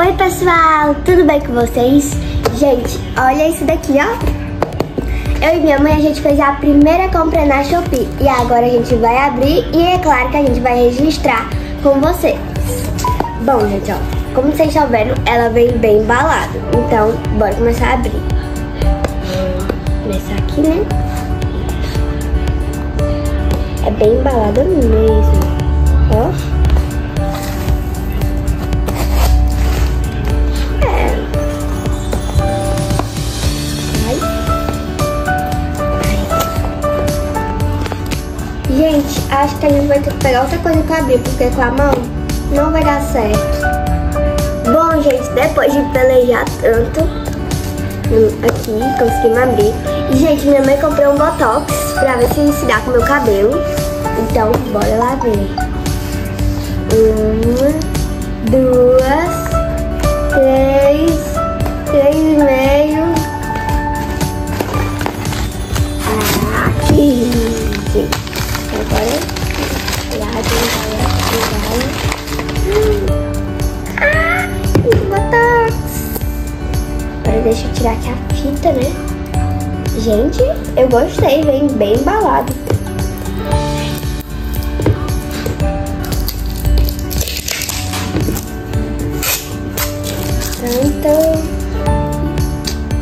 Oi pessoal, tudo bem com vocês? Gente, olha isso daqui, ó. Eu e minha mãe, a gente fez a primeira compra na Shopee. E agora a gente vai abrir e é claro que a gente vai registrar com vocês. Bom, gente, ó. Como vocês estão vendo, ela vem bem embalada. Então, bora começar a abrir. Começar aqui, né? É bem embalada mesmo. Ó. Gente, acho que a gente vai ter que pegar outra coisa pra abrir, porque com a mão não vai dar certo. Bom, gente, depois de pelejar tanto, aqui, conseguimos abrir. E, gente, minha mãe comprou um Botox pra ver se se dá com o meu cabelo. Então, bora lá ver. Uma, Agora deixa eu tirar aqui a fita, né? Gente, eu gostei, vem bem embalado. Pronto.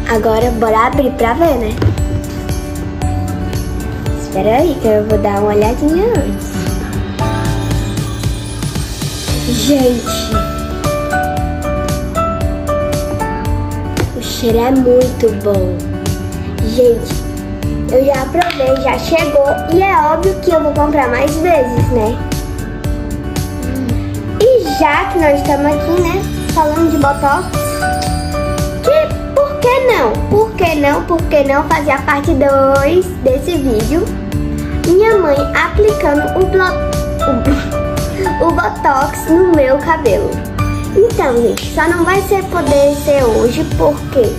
Agora bora abrir pra ver, né? Espera aí que eu vou dar uma olhadinha antes. Gente, cheiro é muito bom. Gente, eu já provei, já chegou e é óbvio que eu vou comprar mais vezes, né? E já que nós estamos aqui, né, falando de Botox, que por que não? Por que não? Por que não fazer a parte 2 desse vídeo? minha mãe aplicando o, blo... o, o Botox no meu cabelo. Então, gente, só não vai ser poder ser hoje porque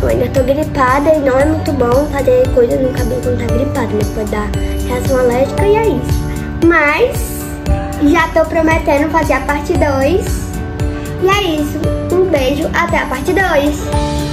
eu ainda tô gripada e não é muito bom fazer coisa no cabelo quando tá gripado, né? Pode dar reação alérgica e é isso. Mas já tô prometendo fazer a parte 2. E é isso. Um beijo, até a parte 2.